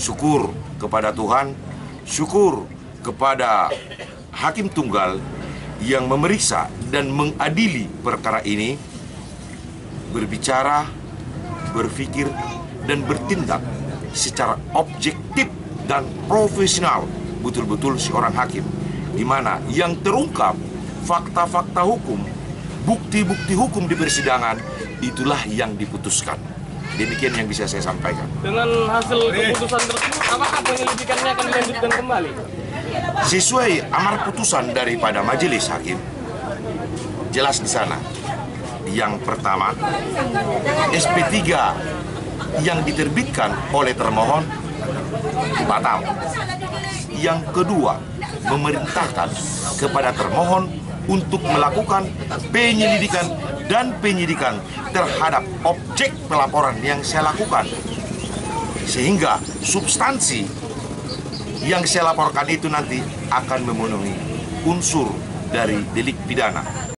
syukur kepada Tuhan, syukur kepada hakim tunggal yang memeriksa dan mengadili perkara ini, berbicara, berpikir, dan bertindak secara objektif dan profesional. Betul-betul seorang hakim di mana yang terungkap fakta-fakta hukum bukti-bukti hukum di persidangan itulah yang diputuskan demikian yang bisa saya sampaikan. Dengan hasil keputusan tersebut, apakah penyelidikannya akan dilanjutkan kembali? sesuai amar putusan daripada majelis hakim jelas di sana. Yang pertama SP3 yang diterbitkan oleh termohon batal yang kedua memerintahkan kepada termohon untuk melakukan penyelidikan dan penyidikan terhadap objek pelaporan yang saya lakukan sehingga substansi yang saya laporkan itu nanti akan memenuhi unsur dari delik pidana.